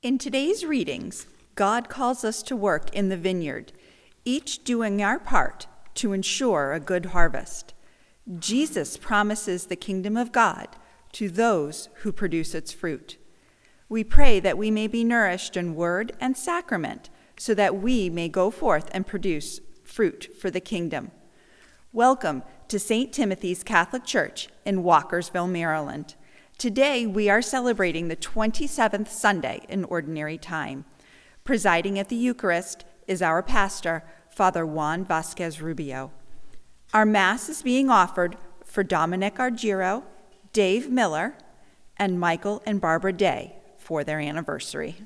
In today's readings, God calls us to work in the vineyard, each doing our part to ensure a good harvest. Jesus promises the kingdom of God to those who produce its fruit. We pray that we may be nourished in word and sacrament so that we may go forth and produce fruit for the kingdom. Welcome to St. Timothy's Catholic Church in Walkersville, Maryland. Today we are celebrating the 27th Sunday in Ordinary Time. Presiding at the Eucharist is our pastor, Father Juan Vasquez Rubio. Our Mass is being offered for Dominic Argiro, Dave Miller, and Michael and Barbara Day for their anniversary.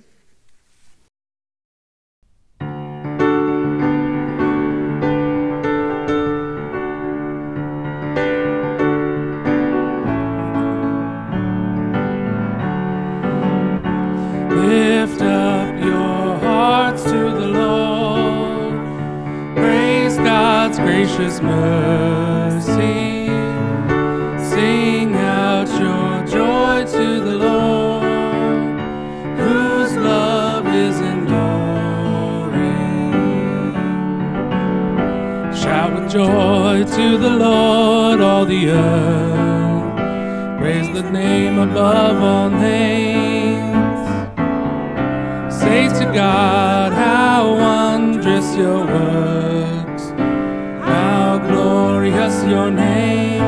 Lift up your hearts to the Lord. Praise God's gracious mercy. Sing out your joy to the Lord, whose love is enduring. Shout with joy to the Lord, all the earth. Praise the name above all names. God, how wondrous your works, how glorious your name.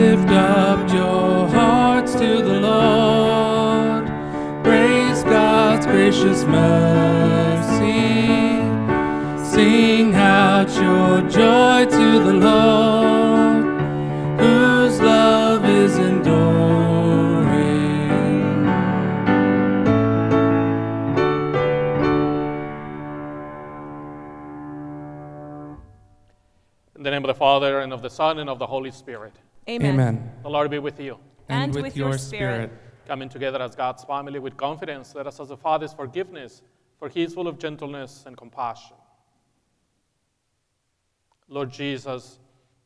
Lift up your hearts to the Lord, praise God's gracious mercy. Sing out your joy to the Lord, Father, and of the Son, and of the Holy Spirit. Amen. Amen. The Lord be with you. And, with, your spirit. Coming together as God's family with confidence, let us ask the Father's forgiveness, for he is full of gentleness and compassion. Lord Jesus,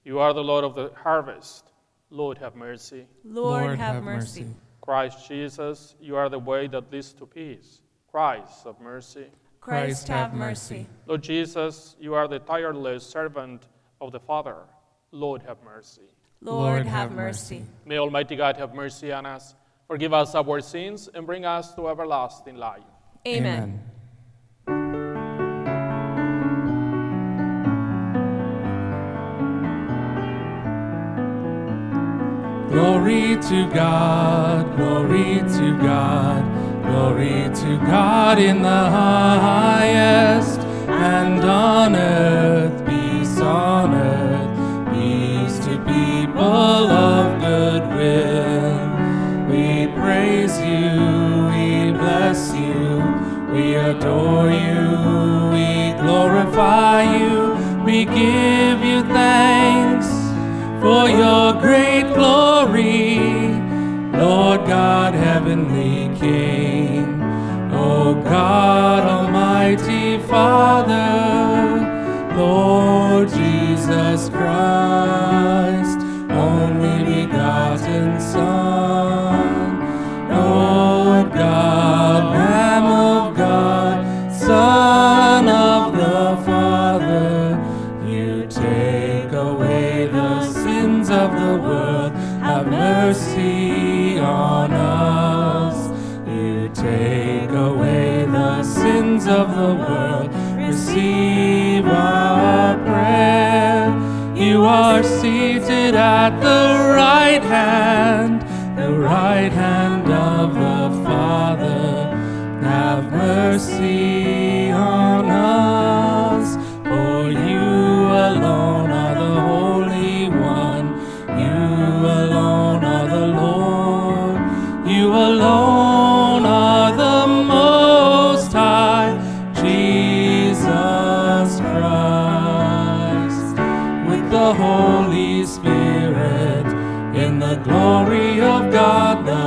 you are the Lord of the harvest. Lord, have mercy. Lord, have mercy. Christ Jesus, you are the way that leads to peace. Christ, have mercy. Christ, have mercy. Lord Jesus, you are the tireless servant of the Father. Lord, have mercy. Lord, have mercy. May Almighty God have mercy on us, forgive us our sins, and bring us to everlasting life. Amen. Glory to God, glory to God, glory to God in the highest, and on earth peace on earth, peace to people of good will. We praise you, we bless you, we adore you, we glorify you, we give you thanks for your great glory, Lord God, heavenly King. O God, Almighty Father, of the world. Receive our prayer. You are seated at the right hand, the right hand of the Father. Have mercy on us, for you alone are the Holy One. You alone are the Lord. You alone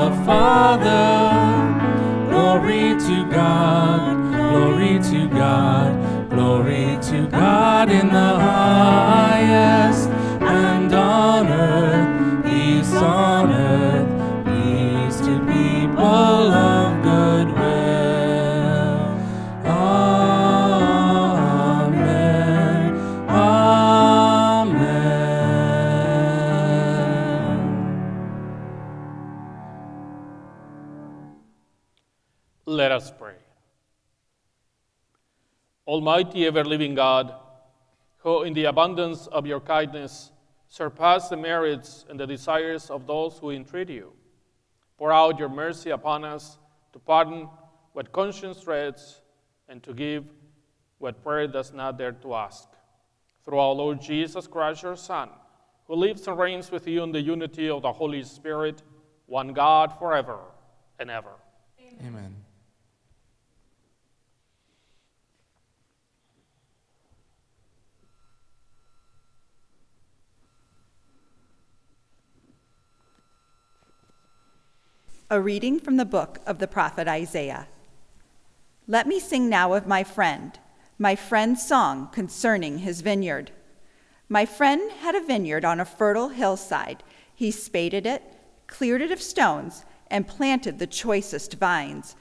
the Father. Glory to God, glory to God, glory to God in the highest, Almighty ever living God, who in the abundance of your kindness surpass the merits and the desires of those who entreat you, pour out your mercy upon us to pardon what conscience dreads and to give what prayer does not dare to ask. Through our Lord Jesus Christ, your Son, who lives and reigns with you in the unity of the Holy Spirit, one God forever and ever. Amen. A reading from the book of the prophet Isaiah. Let me sing now of my friend, my friend's song concerning his vineyard. My friend had a vineyard on a fertile hillside. He spaded it, cleared it of stones, and planted the choicest vines.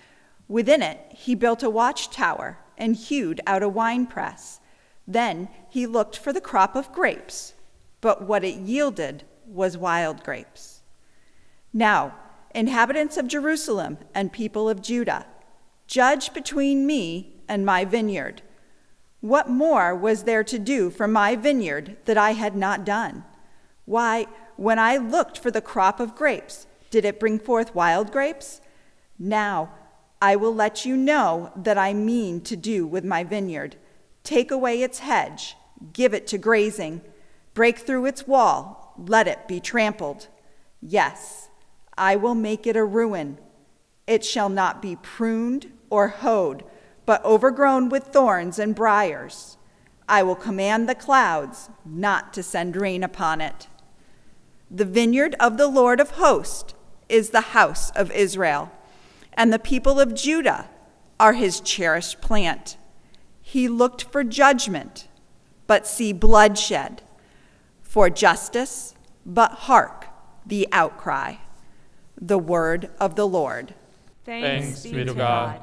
Within it, he built a watchtower and hewed out a winepress. Then he looked for the crop of grapes, but what it yielded was wild grapes. Now, inhabitants of Jerusalem and people of Judah, judge between me and my vineyard. What more was there to do for my vineyard that I had not done? Why, when I looked for the crop of grapes, did it bring forth wild grapes? Now I will let you know that I mean to do with my vineyard. Take away its hedge, give it to grazing, break through its wall, let it be trampled. Yes, I will make it a ruin. It shall not be pruned or hoed, but overgrown with thorns and briers. I will command the clouds not to send rain upon it. The vineyard of the Lord of hosts is the house of Israel, and the people of Judah are his cherished plant. He looked for judgment, but see bloodshed, for justice, but hark the outcry. The word of the Lord. Thanks be to God.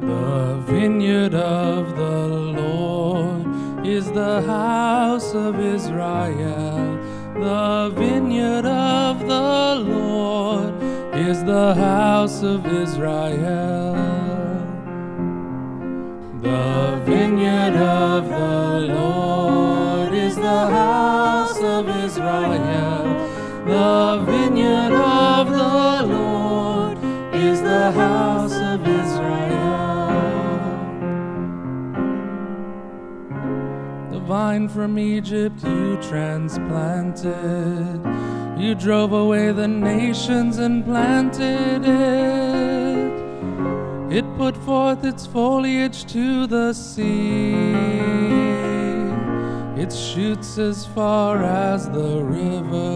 The vineyard of the house of Israel. The vineyard of the Lord is the house of Israel. The vineyard of the Lord is the house of Israel. The vineyard of the Lord is the house Vine from Egypt you transplanted. You drove away the nations and planted it. It put forth its foliage to the sea, It shoots as far as the river.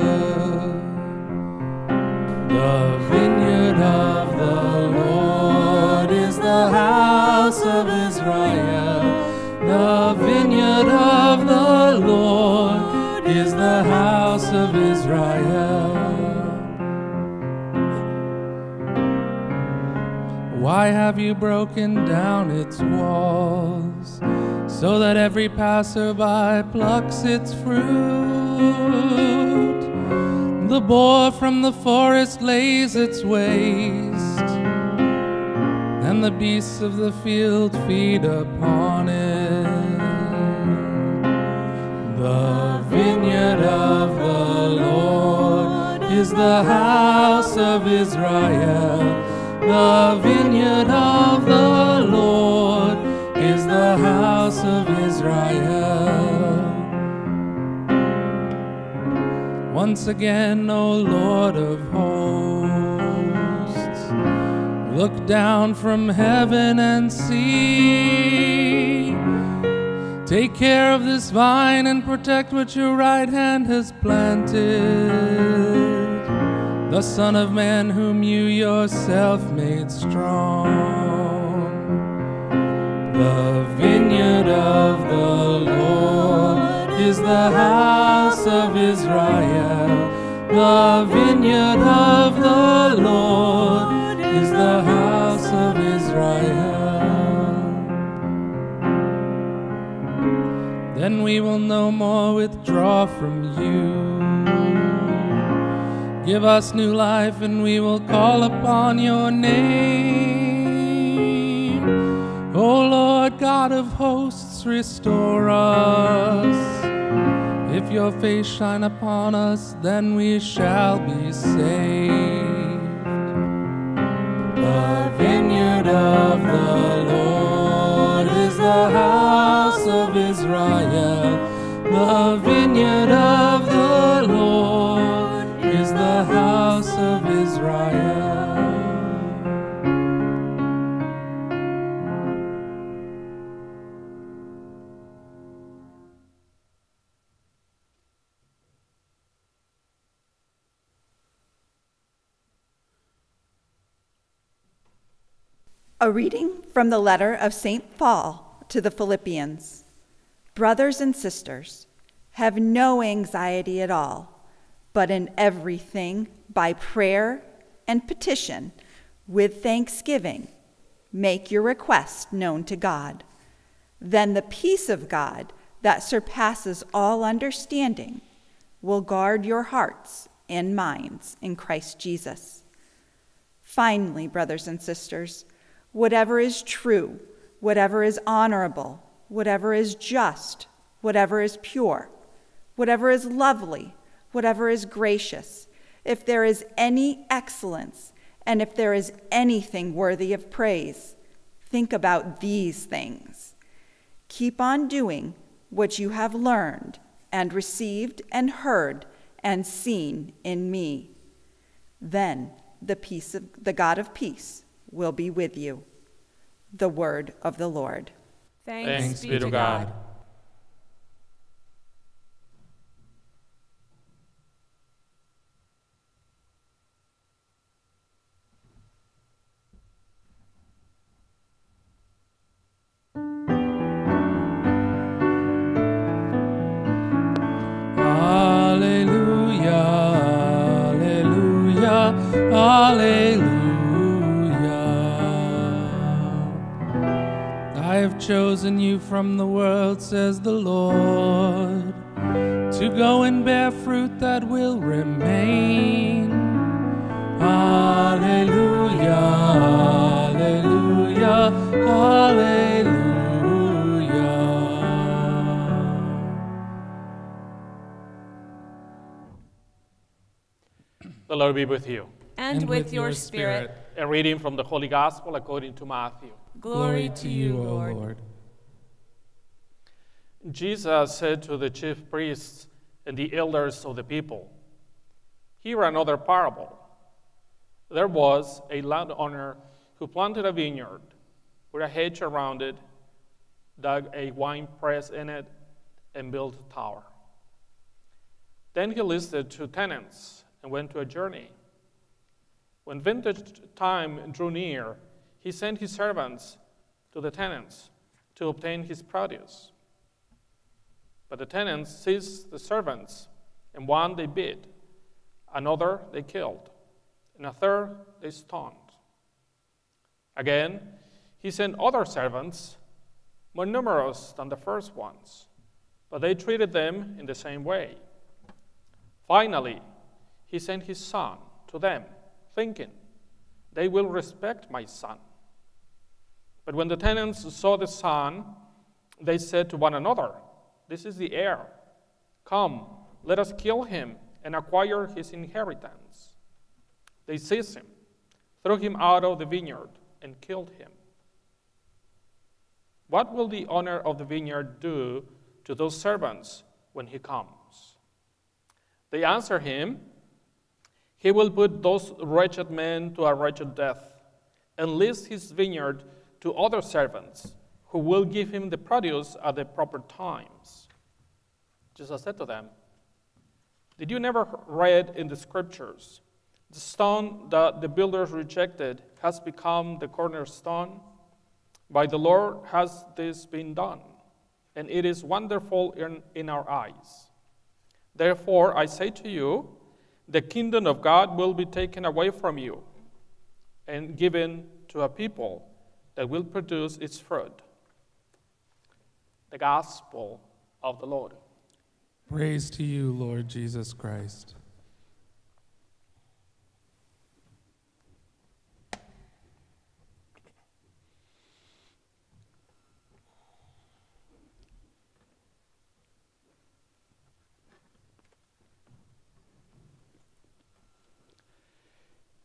The vineyard of the Lord is the house of Israel. The vineyard of the Lord is the house of Israel. Why have you broken down its walls so that every passerby plucks its fruit? The boar from the forest lays its waste, and the beasts of the field feed upon it. The vineyard of the Lord is the house of Israel. The vineyard of the Lord is the house of Israel. Once again, O Lord of hosts, look down from heaven and see. Take care of this vine and protect what your right hand has planted. The Son of Man, whom you yourself made strong. The vineyard of the Lord is the house of Israel. The vineyard of the Lord is the house of Israel. Then we will no more withdraw from you. Give us new life, and we will call upon your name. O Lord God of hosts, restore us. If your face shine upon us, then we shall be saved. The vineyard of the Lord is the house of Israel. The vineyard of A reading from the letter of St. Paul to the Philippians. Brothers and sisters, have no anxiety at all, but in everything, by prayer and petition, with thanksgiving, make your request known to God. Then the peace of God that surpasses all understanding will guard your hearts and minds in Christ Jesus. Finally, brothers and sisters, whatever is true, whatever is honorable, whatever is just, whatever is pure, whatever is lovely, whatever is gracious, if there is any excellence, and if there is anything worthy of praise, think about these things. Keep on doing what you have learned and received and heard and seen in me. Then the peace of the God of peace will be with you. The word of the Lord. Thanks, Thanks be to God. Alleluia, chosen you from the world, says the Lord, to go and bear fruit that will remain. Alleluia, Alleluia, Alleluia. The Lord be with you. And, with, your spirit. A reading from the Holy Gospel according to Matthew. Glory to you, O Lord. Jesus said to the chief priests and the elders of the people, Hear another parable. There was a landowner who planted a vineyard, put a hedge around it, dug a wine press in it, and built a tower. Then he listed two tenants and went to a journey. When vintage time drew near, he sent his servants to the tenants to obtain his produce. But the tenants seized the servants, and one they beat, another they killed, and a third they stoned. Again, he sent other servants, more numerous than the first ones, but they treated them in the same way. Finally, he sent his son to them, thinking, They will respect my son. But when the tenants saw the son, they said to one another, This is the heir. Come, let us kill him and acquire his inheritance. They seized him, threw him out of the vineyard, and killed him. What will the owner of the vineyard do to those servants when he comes? They answer him, He will put those wretched men to a wretched death and lease his vineyard to other servants who will give him the produce at the proper times. Jesus said to them, Did you never read in the scriptures, the stone that the builders rejected has become the cornerstone? By the Lord has this been done, and it is wonderful in, in our eyes. Therefore, I say to you, the kingdom of God will be taken away from you and given to a people that will produce its fruit. The Gospel of the Lord. Praise to you, Lord Jesus Christ.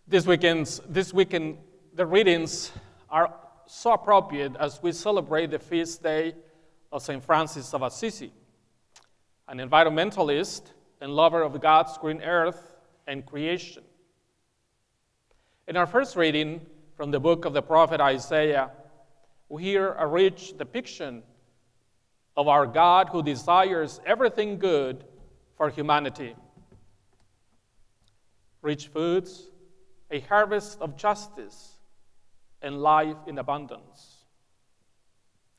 This weekend's, this weekend, the readings are so appropriate as we celebrate the feast day of St. Francis of Assisi, an environmentalist and lover of God's green earth and creation. In our first reading from the book of the prophet Isaiah, we hear a rich depiction of our God who desires everything good for humanity rich foods, a harvest of justice, and life in abundance.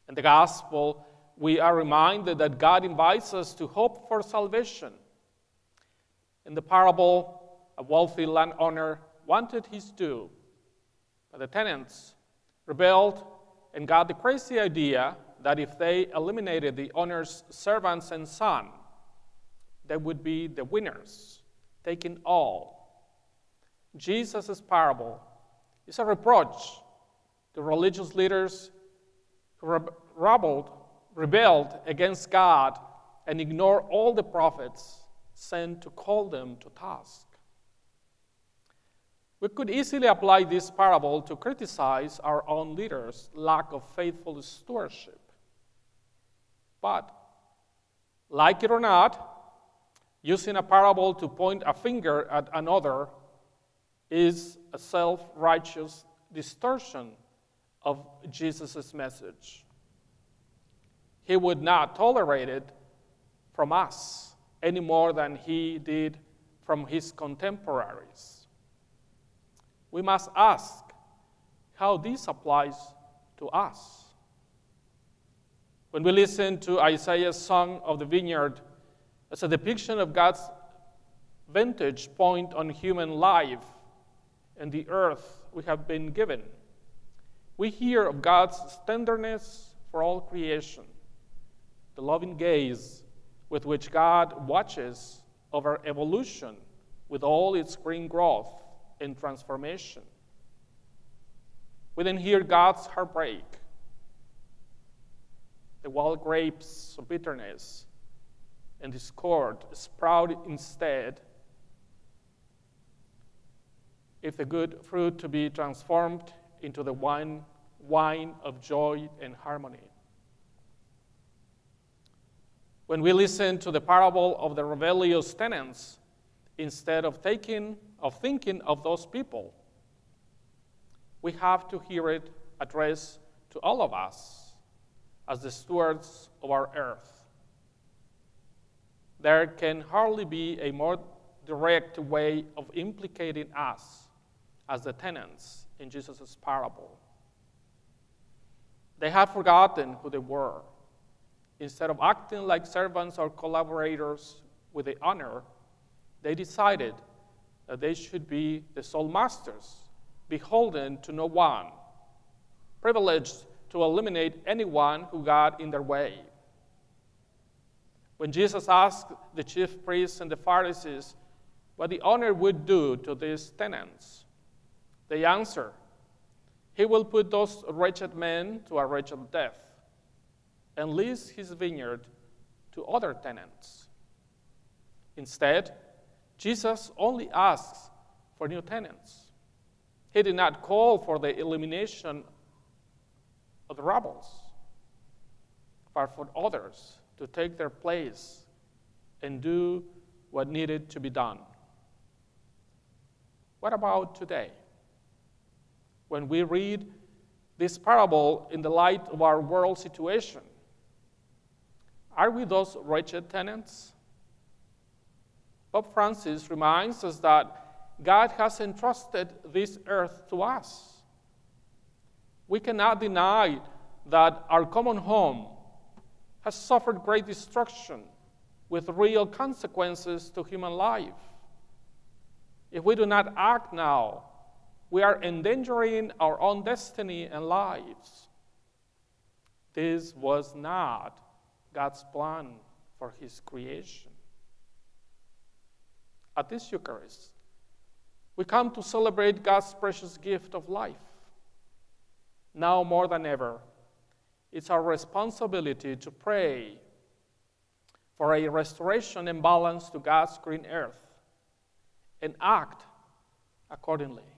In the gospel, we are reminded that God invites us to hope for salvation. In the parable, a wealthy landowner wanted his due, but the tenants rebelled and got the crazy idea that if they eliminated the owner's servants and son, they would be the winners, taking all Jesus' parable is a reproach to religious leaders rebelled, rebelled against God and ignored all the prophets sent to call them to task. We could easily apply this parable to criticize our own leaders' lack of faithful stewardship. But, like it or not, using a parable to point a finger at another is a self righteous distortion of Jesus' message. He would not tolerate it from us any more than he did from his contemporaries. We must ask how this applies to us. When we listen to Isaiah's Song of the Vineyard as a depiction of God's vantage point on human life, and the earth we have been given. We hear of God's tenderness for all creation, the loving gaze with which God watches over evolution with all its green growth and transformation. We then hear God's heartbreak, the wild grapes of bitterness and discord sprout instead if the good fruit to be transformed into the wine, wine of joy and harmony. When we listen to the parable of the rebellious tenants, instead of, taking, of thinking of those people, we have to hear it addressed to all of us as the stewards of our earth. There can hardly be a more direct way of implicating us as the tenants in Jesus' parable. They had forgotten who they were. Instead of acting like servants or collaborators with the honor, they decided that they should be the sole masters, beholden to no one, privileged to eliminate anyone who got in their way. When Jesus asked the chief priests and the Pharisees what the owner would do to these tenants, they answer, He will put those wretched men to a wretched death and lease his vineyard to other tenants. Instead, Jesus only asks for new tenants. He did not call for the elimination of the rebels, but for others to take their place and do what needed to be done. What about today? When we read this parable in the light of our world situation? Are we those wretched tenants? Pope Francis reminds us that God has entrusted this earth to us. We cannot deny that our common home has suffered great destruction with real consequences to human life. If we do not act now, we are endangering our own destiny and lives. This was not God's plan for his creation. At this Eucharist, we come to celebrate God's precious gift of life. Now more than ever, it's our responsibility to pray for a restoration and balance to God's green earth and act accordingly.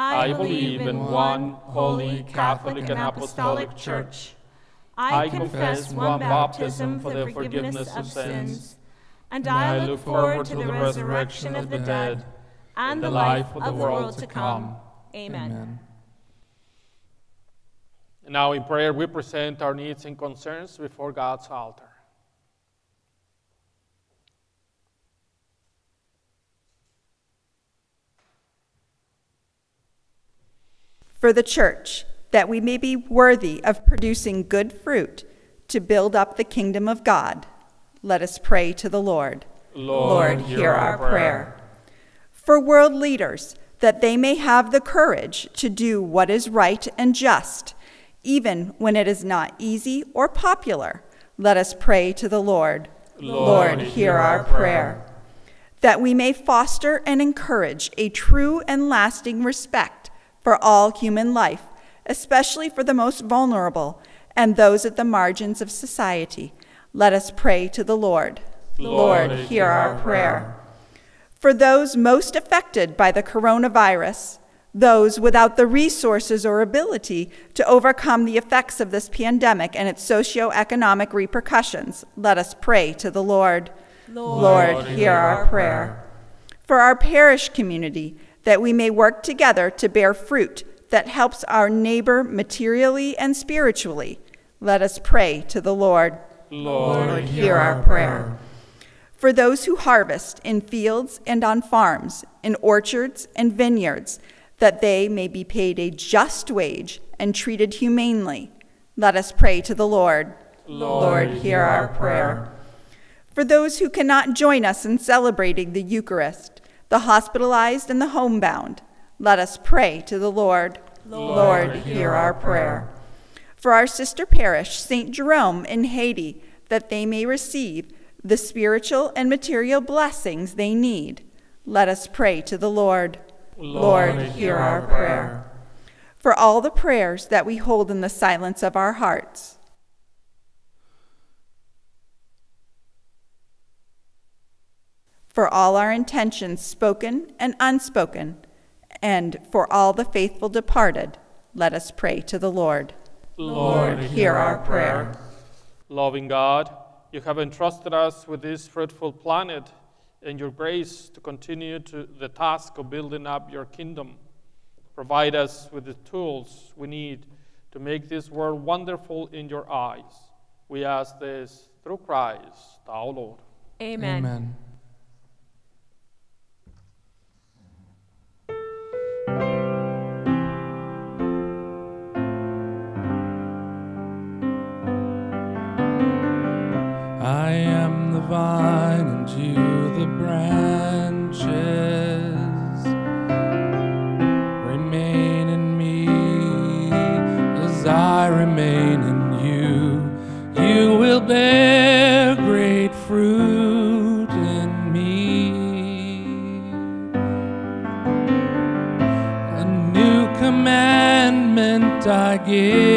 I believe in one holy, Catholic, and Apostolic Church. I confess one baptism for the forgiveness of sins, and I look forward to the resurrection of the dead and the life of the world to come. Amen. And now in prayer, we present our needs and concerns before God's altar. For the church, that we may be worthy of producing good fruit to build up the kingdom of God, let us pray to the Lord. Lord, hear our prayer. For world leaders, that they may have the courage to do what is right and just, even when it is not easy or popular, let us pray to the Lord. Lord, hear our prayer. That we may foster and encourage a true and lasting respect for all human life, especially for the most vulnerable and those at the margins of society, let us pray to the Lord. Lord, hear our prayer. For those most affected by the coronavirus, those without the resources or ability to overcome the effects of this pandemic and its socioeconomic repercussions, let us pray to the Lord. Lord, hear our prayer. For our parish community, that we may work together to bear fruit that helps our neighbor materially and spiritually, let us pray to the Lord. Lord, hear our prayer. For those who harvest in fields and on farms, in orchards and vineyards, that they may be paid a just wage and treated humanely, let us pray to the Lord. Lord, hear our prayer. For those who cannot join us in celebrating the Eucharist, the hospitalized and the homebound, let us pray to the Lord. Lord, hear our prayer. For our sister parish, St. Jerome in Haiti, that they may receive the spiritual and material blessings they need, let us pray to the Lord. Lord, hear our prayer. For all the prayers that we hold in the silence of our hearts, for all our intentions, spoken and unspoken, and for all the faithful departed, let us pray to the Lord. Lord, hear our prayer. Loving God, you have entrusted us with this fruitful planet and your grace to continue to the task of building up your kingdom. Provide us with the tools we need to make this world wonderful in your eyes. We ask this through Christ our Lord. Amen. Amen. Vine and you the branches. Remain in me as I remain in you. You will bear great fruit in me. A new commandment I give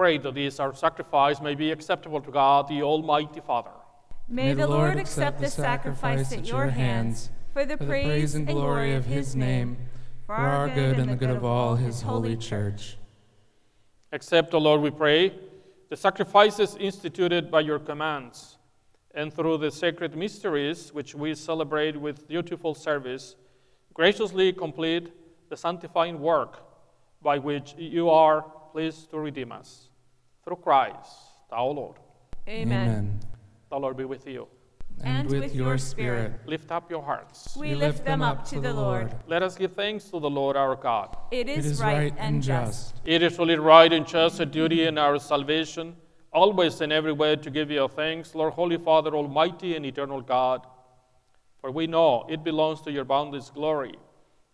Pray that this our sacrifice may be acceptable to God, the Almighty Father. May the Lord accept the sacrifice at your hands for the praise and glory of his name, for our good and the good of all his holy church. Accept, O Lord, we pray, the sacrifices instituted by your commands, and through the sacred mysteries which we celebrate with dutiful service, graciously complete the sanctifying work by which you are pleased to redeem us. Through Christ, our Lord. Amen. The Lord be with you. And, with, your spirit. Lift up your hearts. We lift them up to the Lord. Let us give thanks to the Lord our God. It It is right and just. It is truly right and just a duty in our salvation, always and everywhere to give you thanks, Lord, Holy Father, Almighty and eternal God. For we know it belongs to your boundless glory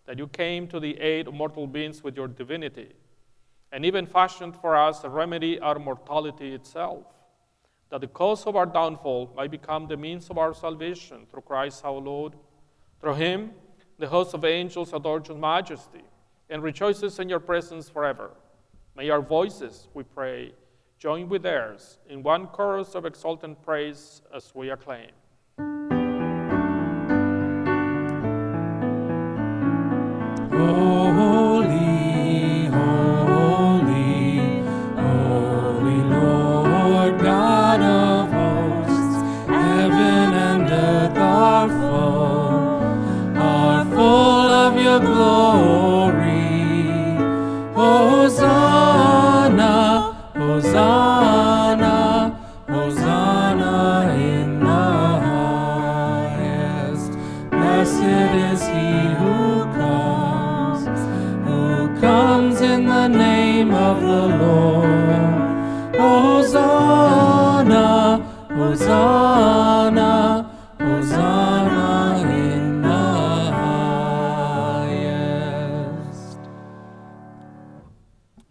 that you came to the aid of mortal beings with your divinity, and even fashioned for us a remedy our mortality itself, that the cause of our downfall might become the means of our salvation through Christ our Lord. Through him, the host of angels adores your majesty and rejoices in your presence forever. May our voices, we pray, join with theirs in one chorus of exultant praise as we acclaim.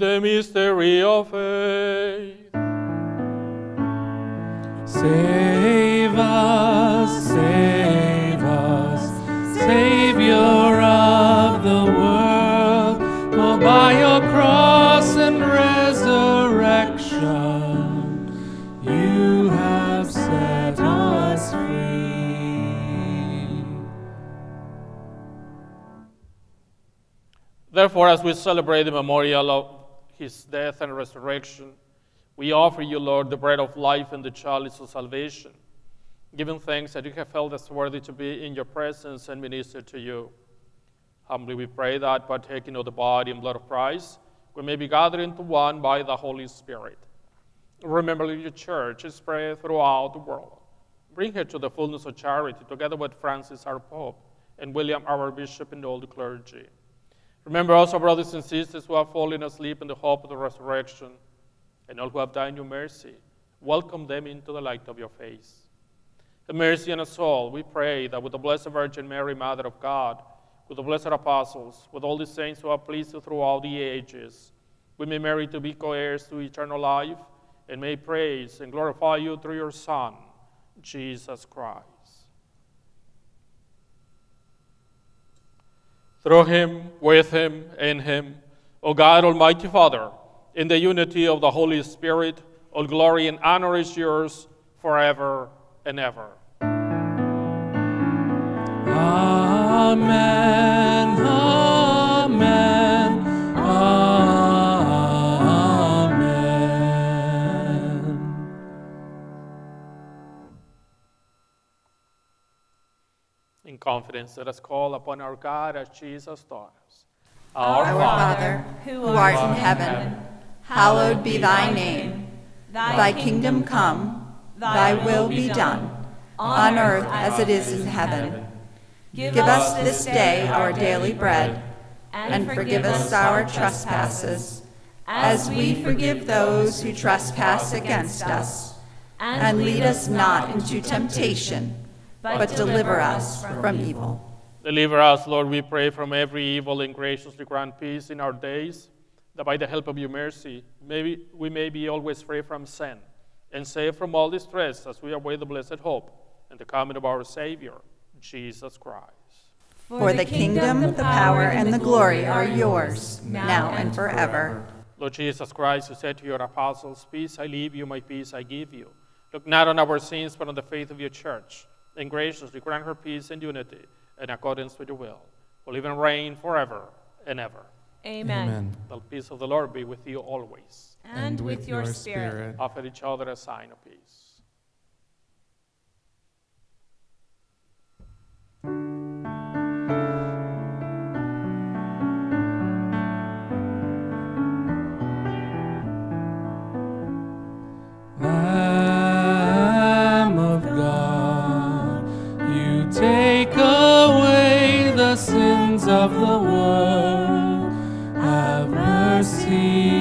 the mystery of faith. Save us, save us, Savior of the world, for by your cross and resurrection you have set us free. Therefore, as we celebrate the memorial of his death and resurrection, we offer you, Lord, the bread of life and the chalice of salvation, giving thanks that you have felt us worthy to be in your presence and minister to you. Humbly we pray that, partaking of the body and blood of Christ, we may be gathered into one by the Holy Spirit. Remember your church is spread throughout the world. Bring her to the fullness of charity, together with Francis, our Pope, and William, our Bishop, and all the clergy. Remember also, brothers and sisters who have fallen asleep in the hope of the resurrection, and all who have died in your mercy. Welcome them into the light of your face. Have mercy on us all. We pray that with the Blessed Virgin Mary, Mother of God, with the blessed apostles, with all the saints who have pleased throughout the ages, we may merit to be co heirs to eternal life, and may praise and glorify you through your Son, Jesus Christ. Through him, with him, in him, O God, Almighty Father, in the unity of the Holy Spirit, all glory and honor is yours forever and ever. Amen. Confidence, let us call upon our God as Jesus taught us. Our Father, who art in heaven, hallowed be thy name. Thy kingdom come, thy will be done, on earth as it is in heaven. Give us this day our daily bread, and forgive us our trespasses, as we forgive those who trespass against us. And lead us not into temptation, but deliver us from evil. Deliver us, Lord, we pray, from every evil and graciously grant peace in our days, that by the help of your mercy may we, we may be always free from sin and safe from all distress as we await the blessed hope and the coming of our Savior, Jesus Christ. For the kingdom, the power, and the glory are yours, now and forever. Lord Jesus Christ, who said to your apostles, Peace I leave you, my peace I give you. Look not on our sins, but on the faith of your church, and graciously grant her peace and unity in accordance with your will, who live and reign forever and ever. Amen. Amen. The peace of the Lord be with you always. And, with your spirit. Offer each other a sign of peace. Lamb of the world. Have mercy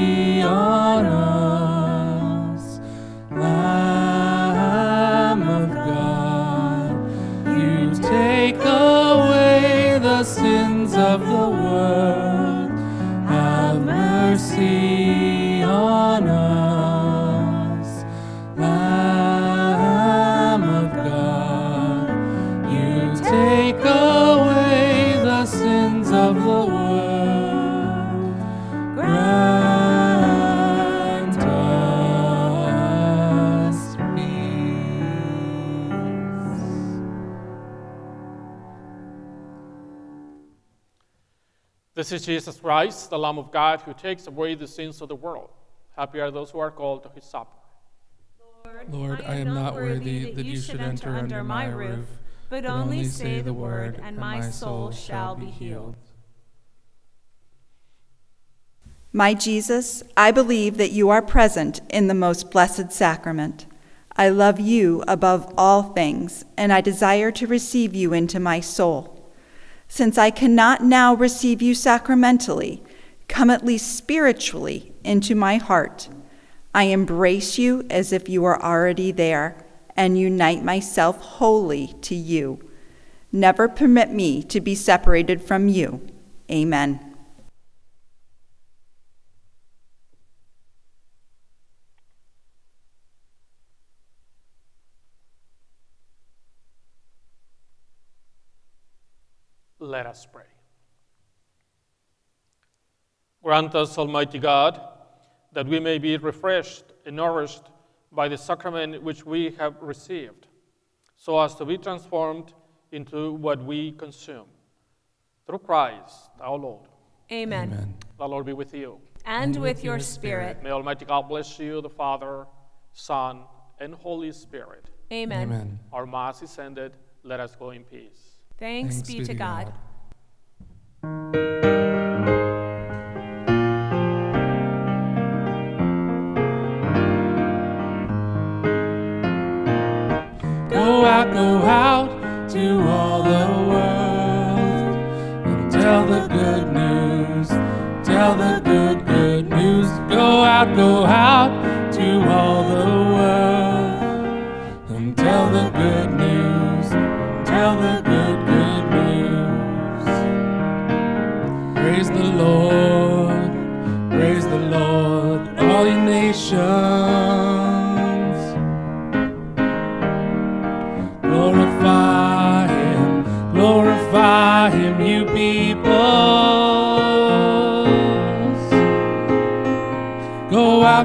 This is Jesus Christ, the Lamb of God, who takes away the sins of the world. Happy are those who are called to his supper. Lord, I am not worthy that you should enter under my roof, but only say the word, and my soul shall be healed. My Jesus, I believe that you are present in the most blessed sacrament. I love you above all things, and I desire to receive you into my soul. Since I cannot now receive you sacramentally, come at least spiritually into my heart. I embrace you as if you are already there and unite myself wholly to you. Never permit me to be separated from you. Amen. Let us pray. Grant us, Almighty God, that we may be refreshed and nourished by the sacrament which we have received, so as to be transformed into what we consume. Through Christ our Lord. Amen. Amen. The Lord be with you. And, and with, with, your spirit. spirit. May Almighty God bless you, the Father, Son, and Holy Spirit. Amen. Amen. Our Mass is ended. Let us go in peace. Thanks, Thanks be, be, to God. God. Go out, go out to all the world and tell the good news. Tell the good, good news. Go out, go out to all the world and tell the good news.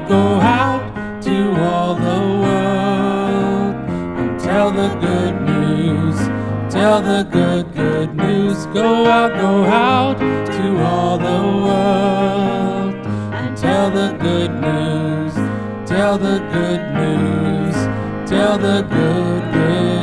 Go out, to all the world and tell the good news. Tell the good, good news. Go out, go out to all the world and tell the good news. Tell the good news. Tell the good, good